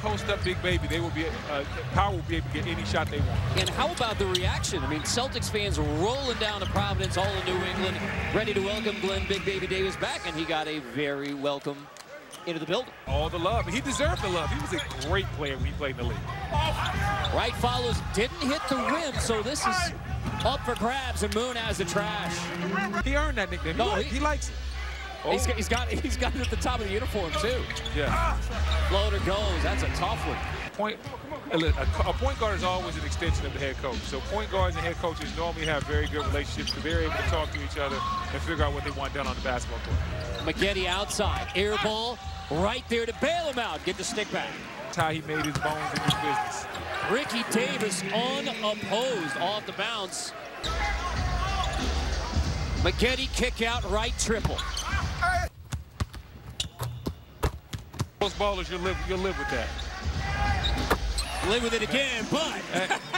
Post up Big Baby, they will be uh, Power will be able to get any shot they want. And how about the reaction? I mean, Celtics fans rolling down to Providence, all in New England, ready to welcome Glen Big Baby Davis back, and he got a very welcome into the building. All the love. He deserved the love. He was a great player when he played in the league. Right follows, didn't hit the rim, so this is up for grabs, and Moon has the trash. He earned that nickname. No, he- he likes it. Oh, He's, got, he's got he's got it at the top of the uniform, too. yeah. Floater goes. That's a tough one. Point, a, a point guard is always an extension of the head coach. So point guards and head coaches normally have very good relationships because they're very able to talk to each other and figure out what they want done on the basketball court. Maggette outside. Air ball right there to bail him out. Get the stick back. That's how he made his bones in this business. Ricky Davis unopposed off the bounce. Maggette kick out right triple. Most ballers, you'll live, you'll live with that. Live with it again, but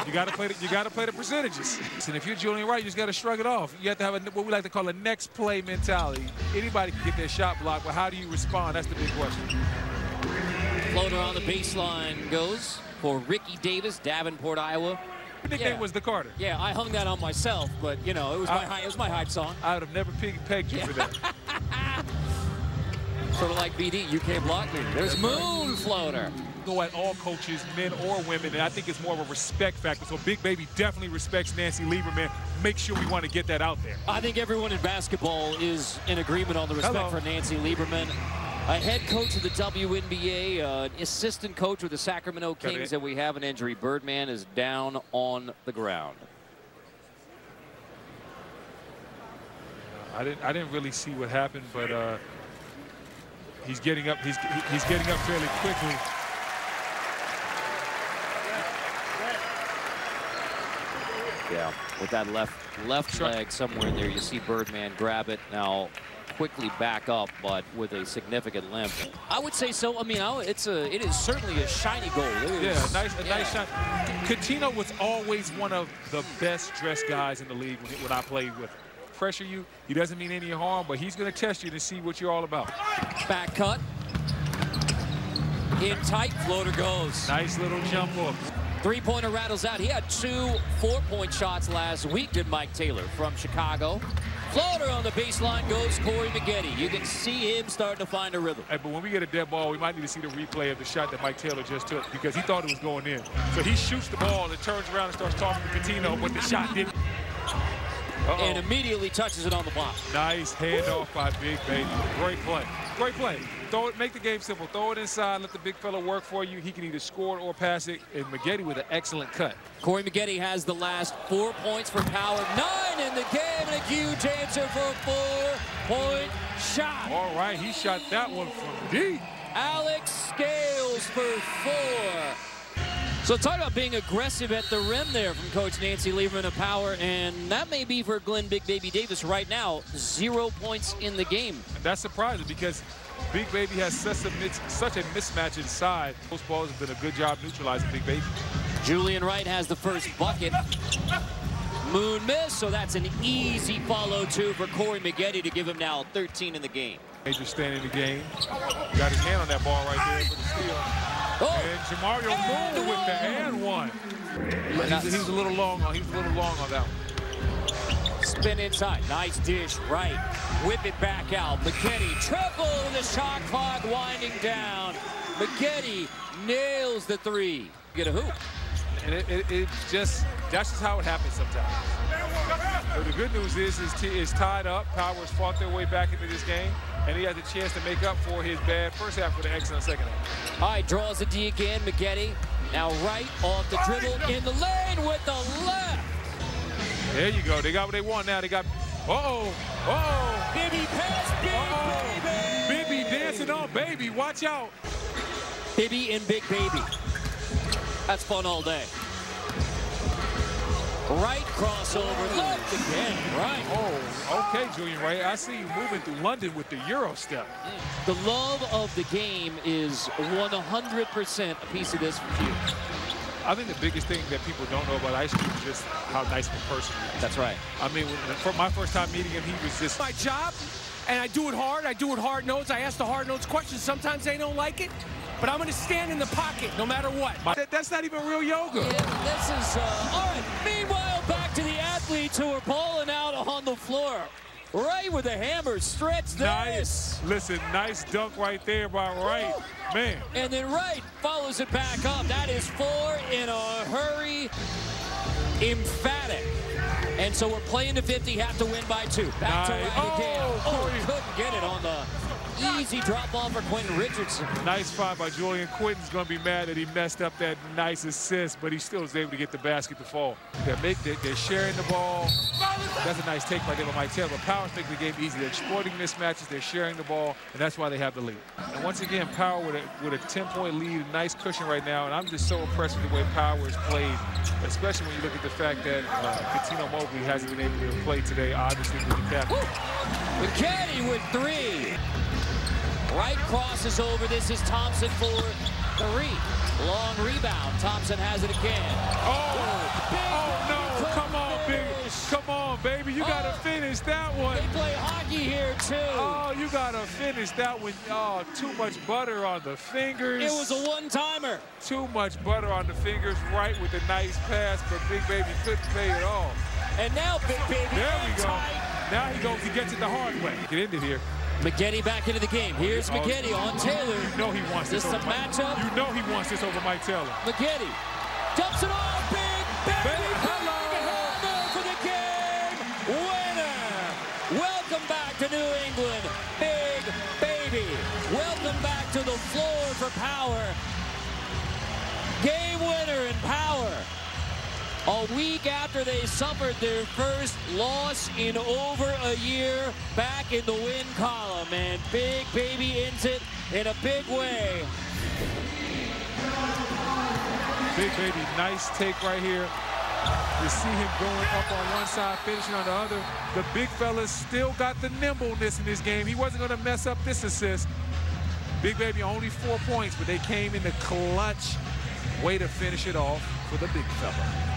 you got to play. The, you got to play the percentages. And if you're Julian Wright, you just got to shrug it off. You have to have a, what we like to call a next play mentality. Anybody can get their shot blocked, but how do you respond? That's the big question. floater on the baseline goes for Ricky Davis, Davenport, Iowa. The nickname Yeah. was the Carter. Yeah, I hung that on myself, but you know, it was my I- hy- it was my hype song. I would have never peg- pegged you for that. Sort of like BD, you can't block me. There's Moon floater. Go at all coaches, men or women, and I think it's more of a respect factor. So Big Baby definitely respects Nancy Lieberman. Make sure we want to get that out there. I think everyone in basketball is in agreement on the respect Hello. for Nancy Lieberman. A head coach of the WNBA, uh, an assistant coach with the Sacramento Kings, and we have an injury. Birdman is down on the ground. I didn't. I didn't really see what happened, but uh, he's getting up. He's he's getting up fairly quickly. Yeah, with that left left leg somewhere in there, you see Birdman grab it now. Quickly back up, but with a significant limp. I would say so. I mean, it's a, it is certainly a shiny goal. It is- Yeah, nice, a yeah. nice shot. Cuttino was always one of the best dressed guys in the league when, when I played with. him. Pressure you, he doesn't mean any harm, but he's going to test you to see what you're all about. Back cut. In tight, floater goes. Nice little jump hook. Three-pointer rattles out. He had two four-point shots last week, did Mike Taylor from Chicago. Floater on the baseline goes Corey Maggette. You can see him starting to find a rhythm. Hey, but when we get a dead ball, we might need to see the replay of the shot that Mike Taylor just took because he thought it was going in. So he shoots the ball and turns around and starts talking to Cuttino, but the shot didn't. Uh-oh. And immediately touches it on the block. Nice handoff by Big Baby. Great play. Great play. Throw it, make the game simple. Throw it inside, let the big fella work for you. He can either score it or pass it. And Maggette with an excellent cut. Corey Maggette has the last four points for power. Nine in the game and a huge answer for a four-point shot. All right, he shot that one from deep. Alex Scales for four. So talk about being aggressive at the rim there from Coach Nancy Lieberman of Power, and that may be for Glen Big Baby Davis right now. Zero points in the game. And that's surprising because Big Baby has such a, mis- such a mismatch inside. Those balls have been a good job neutralizing Big Baby. Julian Wright has the first bucket. Moon miss, so that's an easy follow two for Corey Maggette to give him now 13 in the game. Major stand in the game. Got his hand on that ball right there for the steal. Oh, And Jamario And Moore with the one. and one. He Nuts. was, a little long on. He was a little long on that one. spin inside. Nice dish, right. Whip it back out. Maggette triple the shot clock winding down. Maggette nails the three. Get a hoop. And it, it, it just, that's just how it happens sometimes. But the good news is, is t- it's tied up. Powers fought their way back into this game, and he has a chance to make up for his bad first half with an excellent second half. All right, draws the D again. Maggette now right off the dribble in the lane with the left. There you go. They got what they want now. They got, uh-oh, uh-oh, Bibby pass, Big uh-oh. Baby. Bibby dancing on baby. Watch out. Bibby and Big Baby. That's fun all day. Right crossover, left again, right. Oh, okay, Julian Wright. I see you moving through London with the Euro step. The love of the game is 100% a piece of this for you. I think the biggest thing that people don't know about Ice Cube is just how nice of a person he is. That's right. I mean, for my first time meeting him, he was just my job, and I do it hard. I do it hard notes. I ask the hard notes questions. Sometimes they don't like it. but I'm going to stand in the pocket no matter what. That, that's not even real yoga. Yeah, this is, uh, all right. Right with the hammer, stretch this. Nice. Listen, nice dunk right there by Wright. Man. And then Wright follows it back up. That is four in a hurry. Emphatic. And so we're playing to 50, have to win by two. Back Nice. to Wright again. Oh, Oh, couldn't get it on the easy drop off for Quentin Richardson. Nice find by Julian. Quinton's going to be mad that he messed up that nice assist, but he still was able to get the basket to fall. They're, make, they're, they're sharing the ball. That's a nice take by by Mike Taylor. But Power's making the game easy. They're exploiting mismatches. They're sharing the ball, and that's why they have the lead. And once again, Power with a, with a 10-point lead, a nice cushion right now, and I'm just so impressed with the way Power has played, especially when you look at the fact that uh, Cuttino Mobley hasn't been able to play today, obviously, with the captain. McKinney with three. Wright crosses over. This is Thompson for three. Long rebound. Thompson has it again. Oh, Big oh no, come on, big. finish. Come on, baby. You got to Oh. finish that one. They play hockey here, too. Oh, you got to finish that one. Oh, too much butter on the fingers. It was a one-timer. Too much butter on the fingers, Wright with a nice pass, but Big Baby couldn't pay it off. And now Big Baby There we go. tight. Now he goes, he gets it the hard way. Get into here. McKinney back into the game. Here's Oh, McKinney on Taylor. You know he wants this, This is a matchup. You know he wants this over Mike Taylor. McKinney dumps it off. Big Baby. Baby, hello. for the game winner. Welcome back to New England. Big Baby. Welcome back to the floor for Power. Game winner in Power. A week after they suffered their first loss in over a year back in the win column. And Big Baby ends it in a big way. Big Baby, nice take right here. You see him going up on one side, finishing on the other. The big fella's still got the nimbleness in this game. He wasn't going to mess up this assist. Big Baby only four points, but they came in the clutch way to finish it off for the big fella.